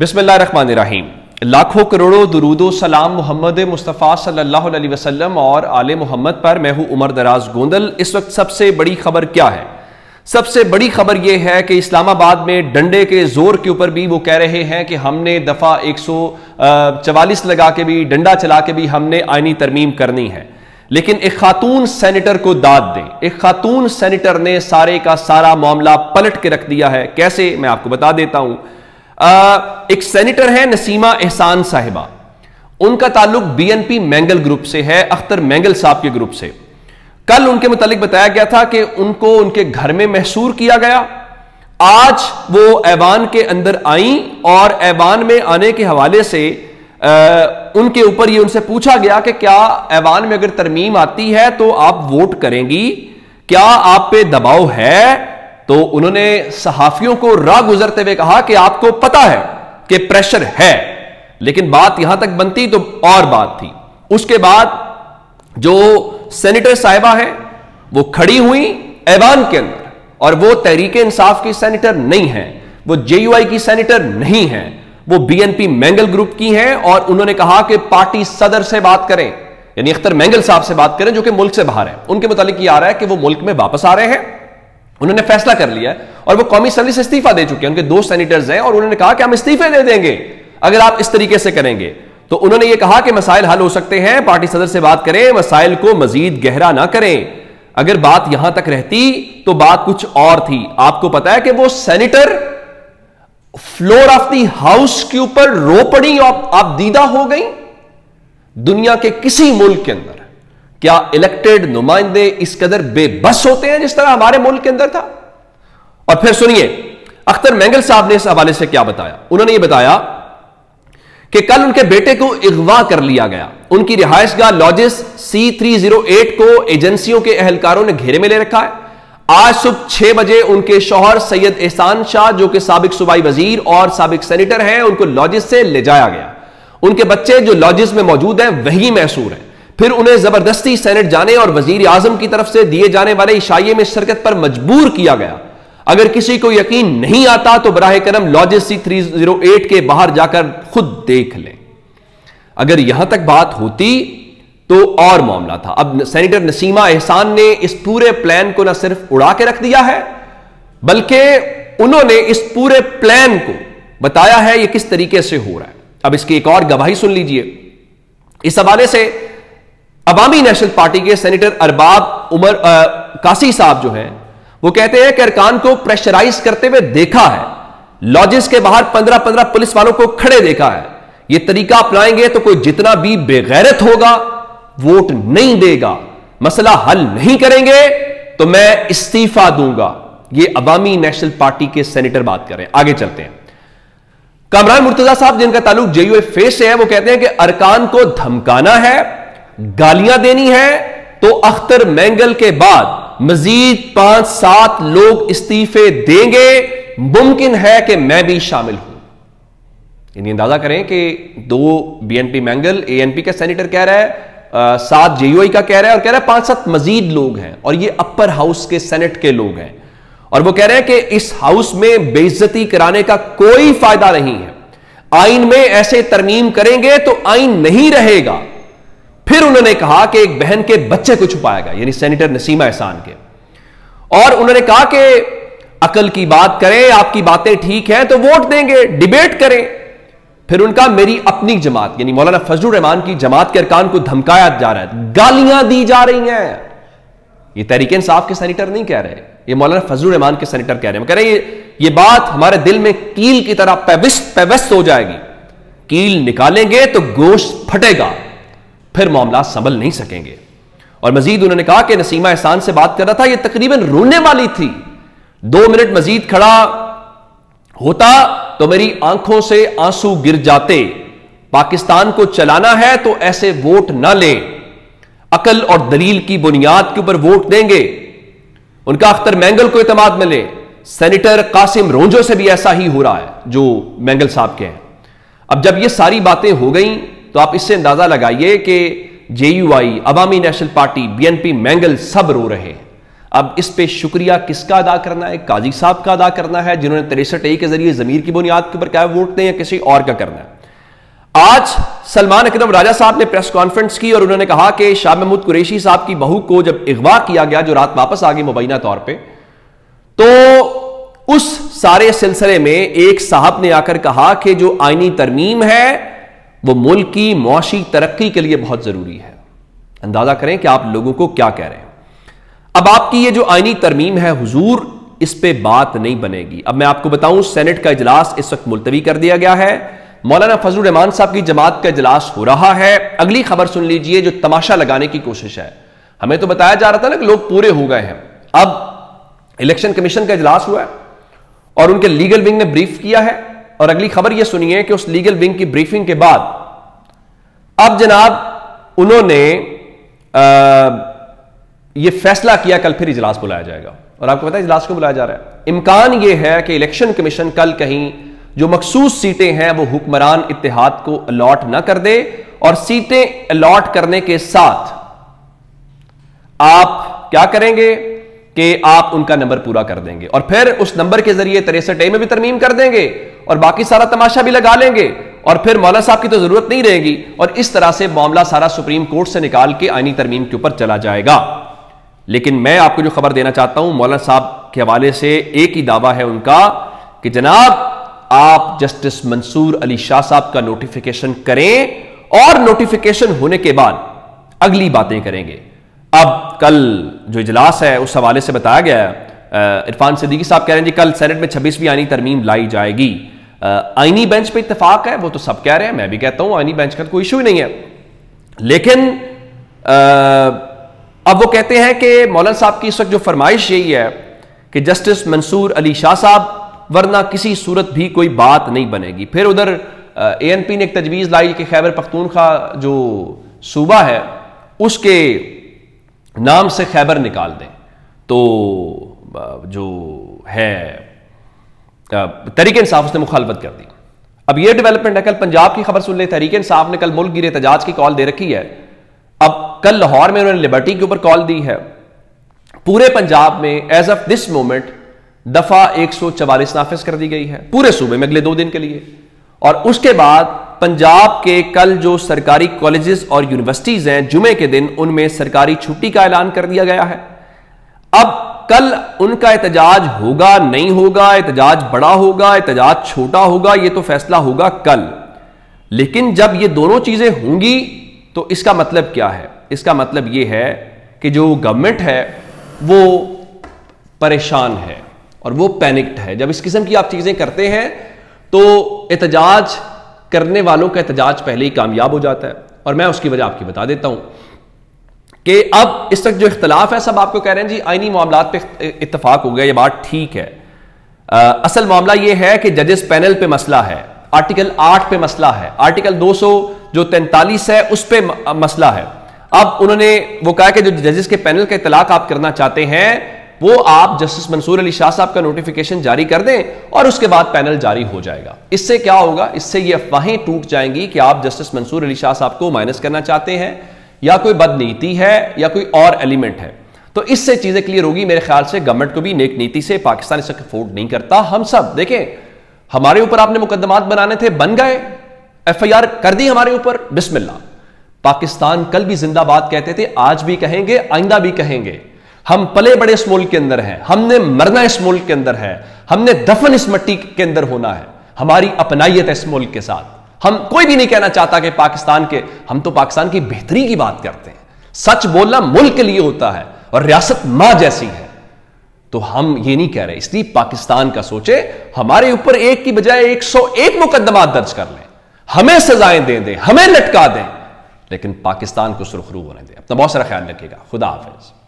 बिस्मिल्लाहिर्रहमानिर्रहीम। लाखों करोड़ों दुरूदो सलाम मोहम्मद मुस्तफ़ा सल्लल्लाहु अलैहि वसल्लम और आले मोहम्मद पर मैं हूँ उमर दराज गोंदल। इस वक्त सबसे बड़ी खबर क्या है? सबसे बड़ी खबर यह है कि इस्लामाबाद में डंडे के ज़ोर के ऊपर भी वो कह रहे हैं कि हमने दफ़ा एक सौ चवालीस लगा के भी, डंडा चला के भी हमने आईनी तरमीम करनी है। लेकिन एक खातून सेनेटर को दाद दें। एक खातून सेनेटर ने सारे का सारा मामला पलट के रख दिया है। कैसे? मैं आपको बता देता हूँ। एक सेनेटर है नसीमा एहसान साहिबा। उनका ताल्लुक बीएनपी मैंगल ग्रुप से है अख्तर मैंगल साहब के ग्रुप से। कल उनके मुतालिक बताया गया था कि उनको उनके घर में महसूर किया गया। आज वो ऐवान के अंदर आई और ऐवान में आने के हवाले से आ, उनके ऊपर ये उनसे पूछा गया कि क्या ऐवान में अगर तरमीम आती है तो आप वोट करेंगी? क्या आप पे दबाव है? तो उन्होंने सहाफियों को राह गुजरते हुए कहा कि आपको पता है कि प्रेशर है। लेकिन बात यहाँ तक बनती तो और बात थी। उसके बाद जो सेनेटर साहिबा है, वो खड़ी हुई ऐवान के अंदर और वो तहरीक इंसाफ की सेनेटर नहीं है, वो जेयूआई की सेनेटर नहीं है, वो बीएनपी मैंगल ग्रुप की हैं और उन्होंने कहा कि पार्टी सदर से बात करें, यानी अख्तर मैंगल साहब से बात करें जो कि मुल्क से बाहर है। उनके मुतालिक ये आ रहा है कि वो मुल्क में वापस आ रहे हैं। उन्होंने फैसला कर लिया और वो कौमी असम्बली से इस्तीफा दे चुके हैं। उनके दो सेनेटर्स हैं और उन्होंने कहा कि हम इस्तीफे दे देंगे, अगर आप इस तरीके से करेंगे। तो उन्होंने ये कहा कि मसाइल हल हो सकते हैं, पार्टी सदर से बात करें, मसाइल को मजीद गहरा ना करें। अगर बात यहाँ तक रहती तो बात कुछ और थी। आपको पता है कि वो senator floor of the house के ऊपर रो पड़ी और आप दीदा हो गई। दुनिया के किसी मुल्क के अंदर। क्या इलेक्टेड नुमाइंदे इस कदर बेबस होते हैं जिस तरह हमारे मुल्क के अंदर था? और फिर सुनिए, अख्तर मैंगल साहब ने इस हवाले से क्या बताया? उन्होंने यह बताया कि कल उनके बेटे को अगवा कर लिया गया। उनकी रिहायश गाह lodges C three zero eight को एजेंसियों के अहलकारों ने घेरे में ले रखा है। आज सुबह छह बजे उनके शौहर सैयद एहसान शाह, जो कि सबक सूबाई वज़ीर और सबक सेनेटर हैं, उनको लॉजिस से ले जाया गया। उनके बच्चे जो लॉजिस में मौजूद हैं, वही मैसूर हैं। फिर उन्हें ज़बरदस्ती सेनेट जाने और वज़ीर आज़म की तरफ़ से दिए जाने वाले इशाइये में शिरकत पर मजबूर किया गया। अगर किसी को यकीन नहीं आता तो बराह करम लॉजिस थ्री ज़ीरो एट के बाहर जाकर खुद देख लें। अगर यहाँ तक बात होती तो और मामला था। अब सेनेटर नसीमा एहसान ने इस पूरे प्लान को ना सिर्फ़ उड़ा के रख दिया है, बल्कि उन्होंने इस पूरे प्लान को बताया है यह किस तरीके से हो रहा है। अब इसकी एक और गवाही सुन लीजिए। इस हवाले से अवामी नेशनल पार्टी के सेनेटर अरबाब उमर आ, कासी साहब जो हैं वो कहते हैं कि अरकान को प्रेशराइज करते हुए देखा है। लॉजिस के बाहर पंद्रह पंद्रह पुलिस वालों को खड़े देखा है। ये तरीका अपनाएँगे तो कोई जितना भी बेगैरत होगा वोट नहीं देगा। मसला हल नहीं करेंगे तो मैं इस्तीफा दूँगा। ये अवामी नेशनल पार्टी के सेनेटर बात कर। आगे चलते हैं। कामरान मुर्तजा साहब जिनका ताल्लुक जेयू फेस से है वो कहते हैं कि अरकान को धमकाना है गालियाँ देनी है तो अख्तर मैंगल के बाद मजीद पाँच सात लोग इस्तीफे देंगे। मुमकिन है कि मैं भी शामिल हूँ। यानी अंदाज़ा करें कि दो बीएनपी मैंगल एएनपी का सेनेटर कह रहा है सात जेयूआई का कह रहा है और कह रहा है पाँच सात मजीद लोग हैं और ये अपर हाउस के सेनेट के लोग हैं। और वो कह रहे हैं कि इस हाउस में बेइज्जती कराने का कोई फ़ायदा नहीं है। आइन में ऐसे तरमीम करेंगे तो आइन नहीं रहेगा। फिर उन्होंने कहा कि एक बहन के बच्चे को छुपाया गया, यानी सेनेटर नसीमा एहसान के। और उन्होंने कहा कि अकल की बात करें, आपकी बातें ठीक हैं तो वोट देंगे डिबेट करें। फिर उनका मेरी अपनी जमात, यानी मौलाना फजलुर रहमान की जमात के अरकान को धमकाया जा रहा है, गालियाँ दी जा रही हैं। ये तहरीक इंसाफ के सेनेटर नहीं कह रहे, ये मौलाना फजलुर रहमान के सेनेटर कह रहे हैं। कह रहे हैं, ये बात हमारे दिल में कील की तरह पेविस्त पेवस्त हो जाएगी। कील निकालेंगे तो गोश्त फटेगा। फिर मामला संभल नहीं सकेंगे। और मजीद उन्होंने कहा कि नसीमा एहसान से बात कर रहा था यह तकरीबन रोने वाली थी। दो मिनट मजीद खड़ा होता तो मेरी आँखों से आँसू गिर जाते। पाकिस्तान को चलाना है तो ऐसे वोट ना लें। अकल और दलील की बुनियाद के ऊपर वोट देंगे। उनका अख्तर मैंगल को इतमाद मिले सेनेटर कासिम रोंजो से भी ऐसा ही हो रहा है, जो मैंगल साहब के हैं। अब जब ये सारी बातें हो गई तो आप इससे अंदाज़ा लगाइए कि J U I Awami national party, BNP, Mengal सब रो रहे हैं। अब इस पे शुक्रिया किसका अदा करना है? काजी साहब का अदा करना है, जिन्होंने तिरसठ ए के ज़रिए जमीर की बुनियाद के ऊपर क्या वोट दें या किसी और का करना है। आज सलमान अकदम राजा साहब ने प्रेस कॉन्फ्रेंस की और उन्होंने कहा कि शाह महमूद कुरेशी साहब की बहू को जब अगवा किया गया, जो रात वापस आ गई मुबैना तौर पर तो उस सारे सिलसिले में एक साहब ने आकर कहा कि जो आईनी तरमीम है वो मुल्क की मुआशी तरक्की के लिए बहुत ज़रूरी है। अंदाज़ा करें कि आप लोगों को क्या कह रहे हैं। अब आपकी ये जो आईनी तरमीम है, हुजूर, इस पे बात नहीं बनेगी। अब मैं आपको बताऊँ, सेनेट का इजलास इस वक्त मुलतवी कर दिया गया है। मौलाना फजल रहमान साहब की जमात का इजलास हो रहा है। अगली खबर सुन लीजिए जो तमाशा लगाने की कोशिश है। हमें तो बताया जा रहा था ना कि लोग पूरे हो गए हैं। अब इलेक्शन कमीशन का इजलास हुआ है और उनके लीगल विंग ने ब्रीफ किया है। और अगली खबर यह सुनिए कि उस लीगल विंग की ब्रीफिंग के बाद, अब जनाब उन्होंने ये फैसला किया, कल फिर इजलास बुलाया जाएगा। और आपको पता है इजलास को बुलाया जा रहा है? इम्कान यह है कि इलेक्शन कमीशन कल कहीं जो मखसूस सीटें हैं, वो हुक्मरान इतिहाद को अलॉट ना कर दे और सीटें अलॉट करने के साथ आप क्या करेंगे? कि आप उनका नंबर पूरा कर देंगे। और फिर उस नंबर के ज़रिए तिरसठ ए में भी तरमीम कर देंगे और बाकी सारा तमाशा भी लगा लेंगे। और फिर मौला साहब की तो ज़रूरत नहीं रहेगी और इस तरह से मामला सारा सुप्रीम कोर्ट से निकाल के आईनी तरमीम के ऊपर चला जाएगा। लेकिन मैं आपको जो खबर देना चाहता हूँ, मौलाना साहब के हवाले से एक ही दावा है उनका कि जनाब, आप जस्टिस मंसूर अली शाह साहब का नोटिफिकेशन करें और नोटिफिकेशन होने के बाद अगली बातें करेंगे। अब कल जो इजलास है उस हवाले से बताया गया है इरफान सिद्दीकी साहब कह रहे हैं जी कल सेनेट में छब्बीसवीं आईनी तरमीम लाई जाएगी। आईनी बेंच पे इतफाक है वो तो सब कह रहे हैं मैं भी कहता हूँ आईनी बेंच का तो कोई इशू ही नहीं है। लेकिन आ, अब वो कहते हैं कि मौलाना साहब की इस वक्त जो फरमाइश यही है कि जस्टिस मंसूर अली शाह साहब वरना किसी सूरत भी कोई बात नहीं बनेगी। फिर उधर ए एन पी ने एक तजवीज़ लाई कि खैबर पख्तूनखा जो सूबा है उसके नाम से खैबर निकाल दें। तो जो है तरीके इंसाफ उसने मुखालफत कर दी। अब यह डेवलपमेंट है, कल पंजाब की खबर सुन ले। तरीके इंसाफ ने कल मुल्क गिरे, तजाज की कॉल दे रखी है। अब कल लाहौर में उन्होंने लिबर्टी के ऊपर कॉल दी है। पूरे पंजाब में एज ऑफ़ दिस मोमेंट दफ़ा एक सौ चवालीस नाफिज कर दी गई है, पूरे सूबे में अगले दो दिन के लिए। और उसके बाद पंजाब के कल जो सरकारी कॉलेजेस और यूनिवर्सिटीज हैं, जुमे के दिन उनमें सरकारी छुट्टी का ऐलान कर दिया गया है। अब कल उनका एहतजाज होगा, नहीं होगा, एहतजाज बड़ा होगा, एहतजाज छोटा होगा यह तो फैसला होगा कल। लेकिन जब ये दोनों चीज़ें होंगी तो इसका मतलब क्या है? इसका मतलब यह है कि जो गवर्नमेंट है, वो परेशान है और वो पैनिक्ड है। जब इस किस्म की आप चीज़ें करते हैं तो एहतजाज करने वालों का एहतजाज पहले ही कामयाब हो जाता है। और मैं उसकी वजह आपकी बता देता हूँ कि अब इस तक जो इख्तलाफ है सब आपको कह रहे हैं जी आईनी मामला पे इतफाक हो गया ये बात ठीक है। आ, असल मामला ये है कि जजेस पैनल पे मसला है आर्टिकल आठ पे मसला है आर्टिकल 200 जो तैंतालीस है उस पर मसला है। अब उन्होंने वो कहा कि जो जजेस के पैनल का इतलाक आप करना चाहते हैं वो आप जस्टिस मंसूर अली शाह साहब का नोटिफिकेशन जारी कर दें और उसके बाद पैनल जारी हो जाएगा। इससे क्या होगा? इससे ये अफवाहें टूट जाएँगी कि आप जस्टिस मंसूर अली शाह साहब को माइनस करना चाहते हैं, या कोई बदनीति है, या कोई और एलिमेंट है। तो इससे चीज़ें क्लियर होगी। मेरे ख्याल से गवर्नमेंट को भी नेक नीति से पाकिस्तान इसे अफोर्ड नहीं करता। हम सब, देखें, हमारे ऊपर आपने मुकदमात बनाने थे, बन गए। एफ़ आई आर कर दी हमारे ऊपर। बिस्मिल्ला पाकिस्तान कल भी जिंदाबाद कहते थे, आज भी कहेंगे, आइंदा भी कहेंगे। हम पले बड़े इस मुल्क के अंदर हैं, हमने मरना इस मुल्क के अंदर है, हमने दफन इस मट्टी के अंदर होना है, हमारी अपनाइत है इस मुल्क के साथ। हम कोई भी नहीं कहना चाहता कि पाकिस्तान के, हम तो पाकिस्तान की बेहतरी की बात करते हैं। सच बोलना मुल्क के लिए होता है और रियासत माँ जैसी है। तो हम ये नहीं कह रहे, इसलिए पाकिस्तान का सोचे, हमारे ऊपर एक की बजाय 101 मुकदमा दर्ज कर लें। हमें सजाएँ दे दें, हमें लटका दें, लेकिन पाकिस्तान को सुरखरू होने दें। अपना बहुत सारा ख्याल रखिएगा। खुदा हाफिज।